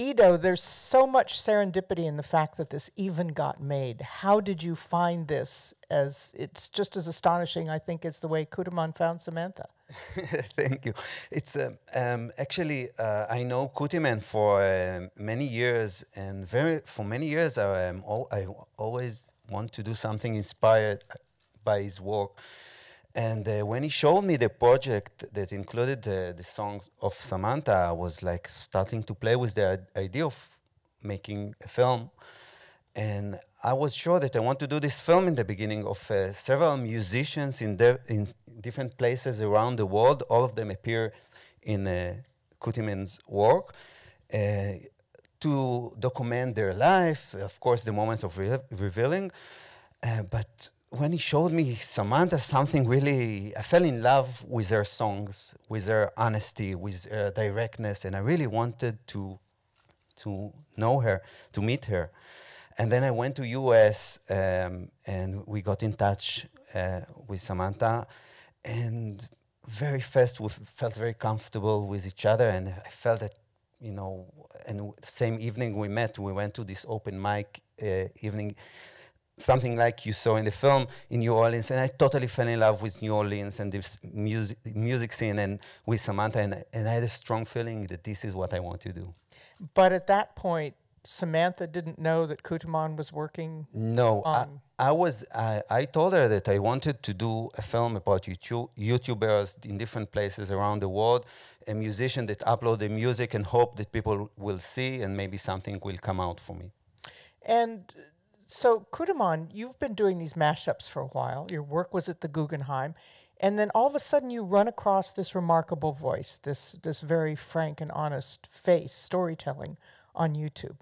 Ido, there's so much serendipity in the fact that this even got made. How did you find this? As it's just as astonishing, I think, as the way Kutiman found Samantha. Thank you. It's um, um, actually uh, I know Kutiman for uh, many years, and very for many years I, um, al I always want to do something inspired by his work. And uh, when he showed me the project that included uh, the songs of Samantha, I was like starting to play with the idea of making a film. And I was sure that I want to do this film in the beginning of uh, several musicians in, in different places around the world. All of them appear in uh, Kutiman's work uh, to document their life, of course, the moment of re revealing. Uh, but when he showed me Samantha, something really, I fell in love with her songs, with her honesty, with her directness, and I really wanted to, to know her, to meet her. And then I went to US um, and we got in touch uh, with Samantha, and very fast we felt very comfortable with each other, and I felt that, you know, and the same evening we met, we went to this open mic uh, evening something like you saw in the film in New Orleans, and I totally fell in love with New Orleans and this music music scene and with Samantha, and, and I had a strong feeling that this is what I want to do. But at that point, Samantha didn't know that Kutiman was working. No, I, I, was. I, I told her that I wanted to do a film about YouTube, YouTubers in different places around the world, a musician that upload the music and hope that people will see and maybe something will come out for me. And so, Kutiman, you've been doing these mashups for a while. Your work was at the Guggenheim. And then all of a sudden you run across this remarkable voice, this, this very frank and honest face storytelling on YouTube.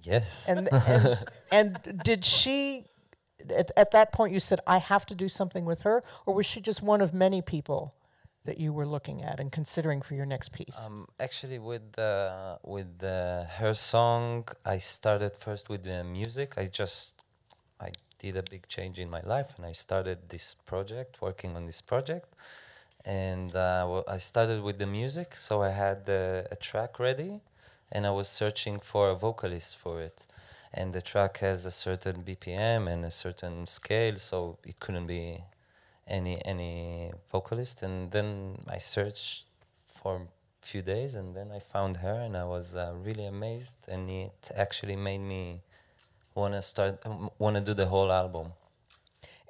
Yes. And, and, and did she, at, at that point, you said, I have to do something with her? Or was she just one of many people that you were looking at and considering for your next piece? Um, actually, with the, with the, her song, I started first with the music. I just I did a big change in my life, and I started this project, working on this project. And uh, well, I started with the music, so I had uh, a track ready, and I was searching for a vocalist for it. And the track has a certain BPM and a certain scale, so it couldn't be any any vocalist and then I searched for a few days and then I found her and I was uh, really amazed and it actually made me want to start um, want to do the whole album.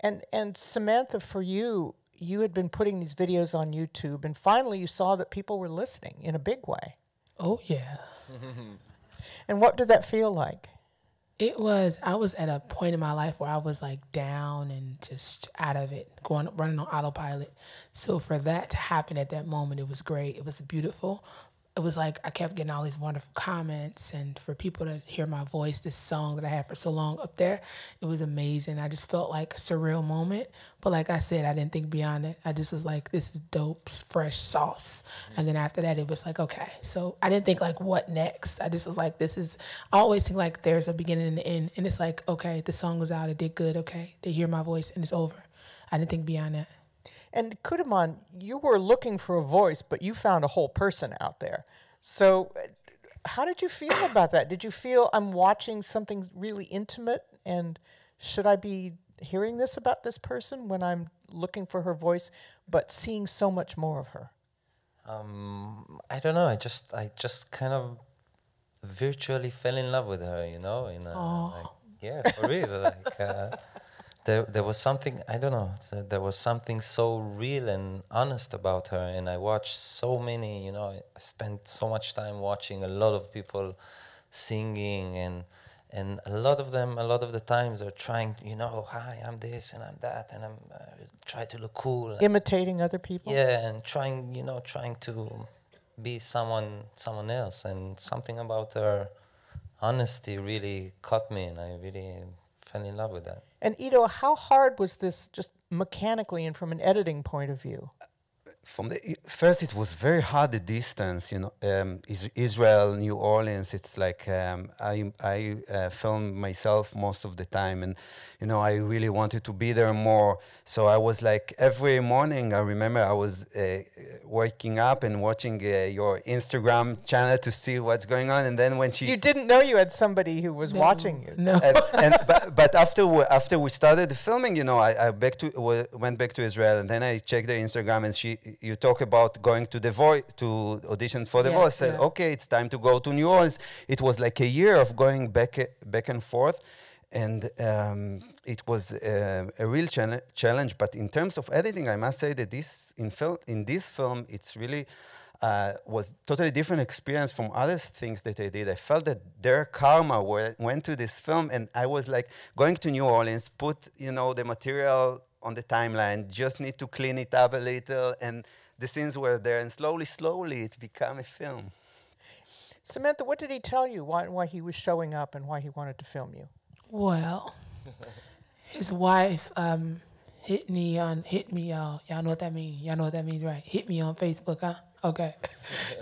And and Samantha for you you had been putting these videos on YouTube and finally you saw that people were listening in a big way. Oh yeah. and what did that feel like? It was, I was at a point in my life where I was like down and just out of it, going, running on autopilot. So for that to happen at that moment, it was great. It was beautiful it was like I kept getting all these wonderful comments, and for people to hear my voice, this song that I had for so long up there, it was amazing. I just felt like a surreal moment. But like I said, I didn't think beyond it. I just was like, this is dope, fresh sauce. And then after that, it was like, okay. So I didn't think like, what next? I just was like, this is. I always think like there's a beginning and an end, and it's like, okay, the song was out, it did good, okay, they hear my voice, and it's over. I didn't think beyond that. And Kutiman, you were looking for a voice, but you found a whole person out there. So, how did you feel about that? Did you feel I'm watching something really intimate, and should I be hearing this about this person when I'm looking for her voice, but seeing so much more of her? Um, I don't know. I just, I just kind of virtually fell in love with her. You know, in a, like, yeah, for real. like, uh, there there was something I don't know. There was something so real and honest about her, and I watched so many. You know, I spent so much time watching a lot of people singing and and a lot of them a lot of the times are trying you know hi i'm this and i'm that and i'm uh, try to look cool imitating other people yeah and trying you know trying to be someone someone else and something about her honesty really caught me and i really fell in love with that and Ido, how hard was this just mechanically and from an editing point of view? From the first it was very hard the distance you know um, is, israel new orleans it's like um, i, I uh, filmed myself most of the time and you know i really wanted to be there more so i was like every morning i remember i was uh, waking up and watching uh, your instagram channel to see what's going on and then when she You didn't know you had somebody who was watching you. No. and, and but, but after we, after we started the filming, you know, I, I back to w- went back to Israel, and then I checked the Instagram, and she you talk about going to the voice to audition for the Yeah, voice. Said, yeah. okay, it's time to go to New Orleans. It was like a year of going back back and forth, and um, it was uh, a real chal- challenge. But in terms of editing, I must say that this in in this film, it's really uh, was totally different experience from other things that I did. I felt that their karma were, went to this film, and I was like going to New Orleans, put you know the material on the timeline, just need to clean it up a little, and the scenes were there, and slowly, slowly, it became a film. Samantha, what did he tell you? Why, why he was showing up and why he wanted to film you? Well, his wife um, hit me on hit me y'all. Y'all know what that means. Y'all know what that means, right? Hit me on Facebook, huh? Okay.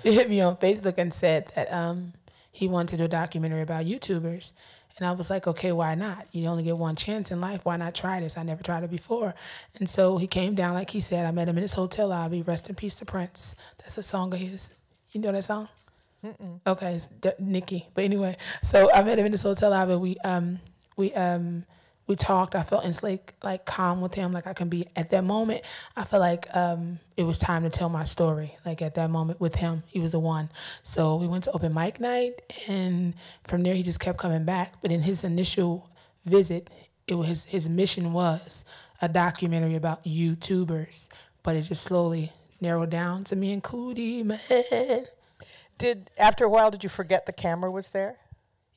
he hit me on Facebook and said that um, he wanted to do a documentary about YouTubers. And I was like, okay, why not? You only get one chance in life. Why not try this? I never tried it before. And so he came down, like he said. I met him in his hotel lobby. Rest in peace to Prince. That's a song of his. You know that song? Okay, it's D- Nikki. But anyway, so I met him in this hotel lobby. We um we um we talked. I felt instantly like calm with him. Like I can be at that moment. I felt like um it was time to tell my story. Like at that moment with him, he was the one. So we went to open mic night, and from there he just kept coming back. But in his initial visit, it was his, his mission was a documentary about YouTubers. But it just slowly narrowed down to me and Kutiman. Did after a while did you forget the camera was there?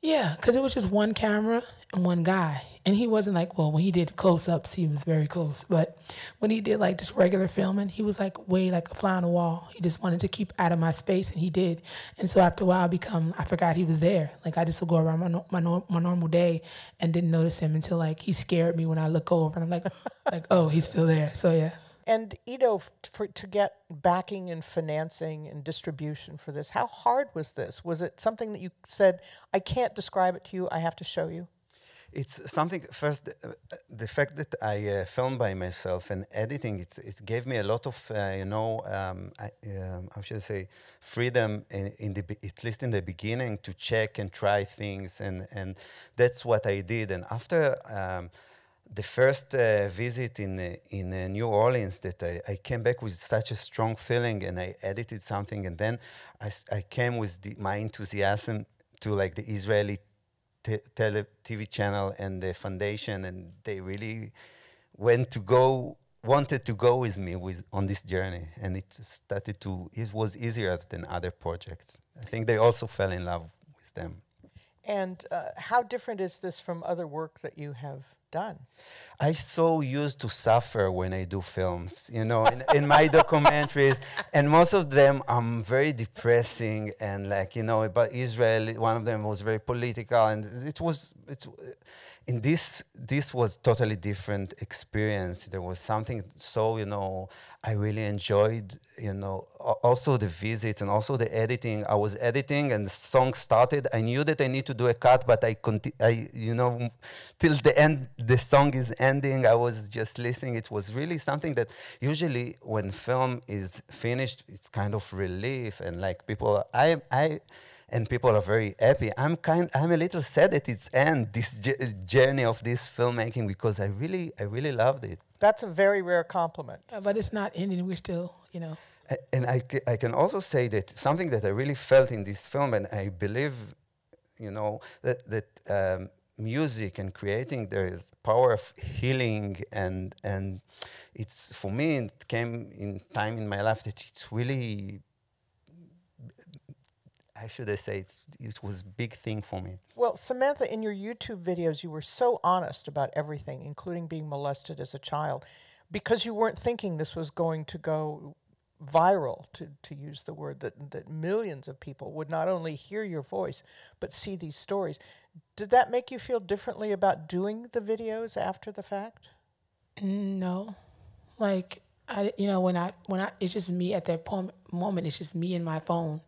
Yeah, because it was just one camera one guy. And he wasn't like, well, when he did close ups, he was very close. But when he did like just regular filming, he was like way like a fly on the wall. He just wanted to keep out of my space, and he did. And so after a while, I become, I forgot he was there. Like I just would go around my, my, my normal day and didn't notice him until like he scared me when I look over. And I'm like, like oh, he's still there. So yeah. And Ido, f- for, to get backing and financing and distribution for this, how hard was this? Was it something that you said, I can't describe it to you, I have to show you? It's something. First, uh, the fact that I uh, filmed by myself and editing, it, it gave me a lot of, uh, you know, um, I, um, how should I say, freedom in, in the at least in the beginning to check and try things, and and that's what I did. And after. Um, the first uh, visit in uh, in uh, New Orleans that I, I came back with such a strong feeling and I edited something and then I, I came with the, my enthusiasm to like the Israeli tele TV channel and the foundation and they really went to go wanted to go with me with on this journey and it started to it was easier than other projects. I think they also fell in love with them. And uh, how different is this from other work that you have done? I so used to suffer when I do films, you know, in, in my documentaries, and most of them are very depressing and like you know about Israel. One of them was very political, and it was it's in this this was totally different experience. There was something so you know I really enjoyed you know also the visits and also the editing. I was editing and the song started. I knew that I need to do a cut, but I conti- I you know till the end the song is ending. I was just listening. It was really something that usually when film is finished, it's kind of relief and like people I I and people are very happy. I'm kind. I'm a little sad at its end. This j- journey of this filmmaking because I really, I really loved it. That's a very rare compliment. Uh, But it's not ending. We're still, you know. A- And I, I can also say that something that I really felt in this film, and I believe, you know, that that um, music and creating there is power of healing, and and it's for me it came in time in my life that it's really. How should I say it's, it was big thing for me. Well, Samantha, in your YouTube videos, you were so honest about everything, including being molested as a child, because you weren't thinking this was going to go viral, to, to use the word, that, that millions of people would not only hear your voice, but see these stories. Did that make you feel differently about doing the videos after the fact? No. Like I, you know, when I when I it's just me at that pom- moment. It's just me and my phone.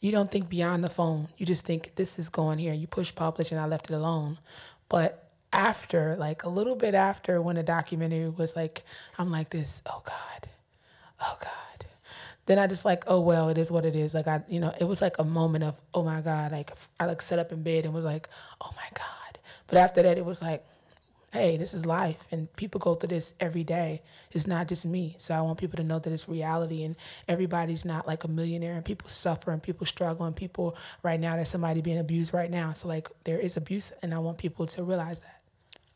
You don't think beyond the phone. You just think this is going here. You push publish, and I left it alone. But after, like a little bit after, when the documentary was like, I'm like this. Oh God, oh God. Then I just like, oh well, it is what it is. Like I, you know, it was like a moment of, oh my God. Like I like sat up in bed and was like, oh my God. But after that, it was like, hey, this is life and people go through this every day. It's not just me. So I want people to know that it's reality and everybody's not like a millionaire and people suffer and people struggle and people right now there's somebody being abused right now. So like there is abuse and I want people to realize that.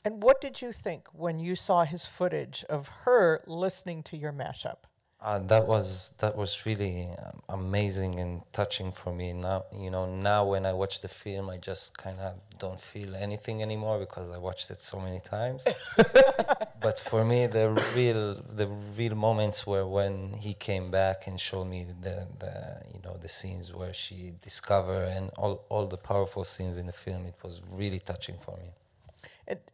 And what did you think when you saw his footage of her listening to your mashup? Uh, that was that was really um, amazing and touching for me. Now you know now when I watch the film, I just kind of don't feel anything anymore because I watched it so many times. but for me, the real the real moments were when he came back and showed me the, the you know the scenes where she discovered and all all the powerful scenes in the film. It was really touching for me.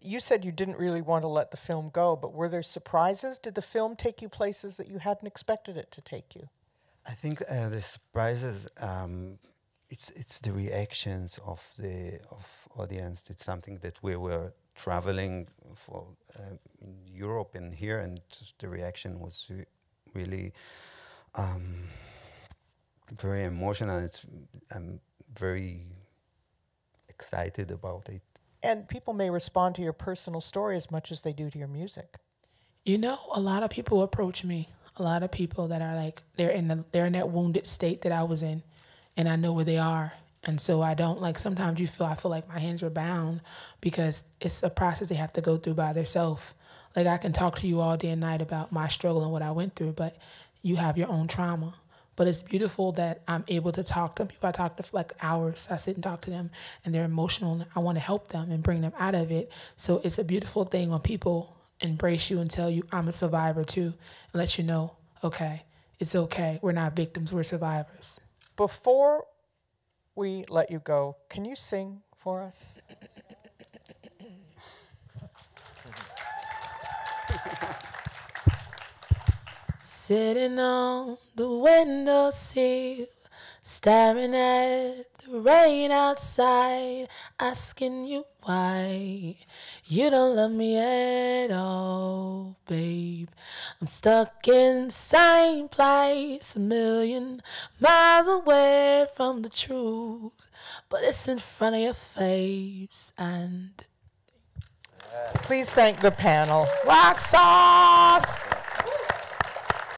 You said you didn't really want to let the film go, but were there surprises? Did the film take you places that you hadn't expected it to take you? I think uh, the surprises. Um, it's it's the reactions of the of audience. It's something that we were traveling for uh, in Europe and here, and the reaction was re really um, very emotional. It's I'm very excited about it. And people may respond to your personal story as much as they do to your music. You know, a lot of people approach me. A lot of people that are like they're in the they're in that wounded state that I was in, and I know where they are. And so I don't like sometimes you feel I feel like my hands are bound because it's a process they have to go through by themselves. Like I can talk to you all day and night about my struggle and what I went through, but you have your own trauma. But it's beautiful that I'm able to talk to them. People I talk to for like hours. I sit and talk to them and they're emotional. And I want to help them and bring them out of it. So it's a beautiful thing when people embrace you and tell you I'm a survivor too and let you know, okay, it's okay. We're not victims, we're survivors. Before we let you go, can you sing for us? Sitting on the windowsill, staring at the rain outside, asking you why you don't love me at all, babe. I'm stuck in the same place, a million miles away from the truth, but it's in front of your face and. Please thank the panel. Rock sauce!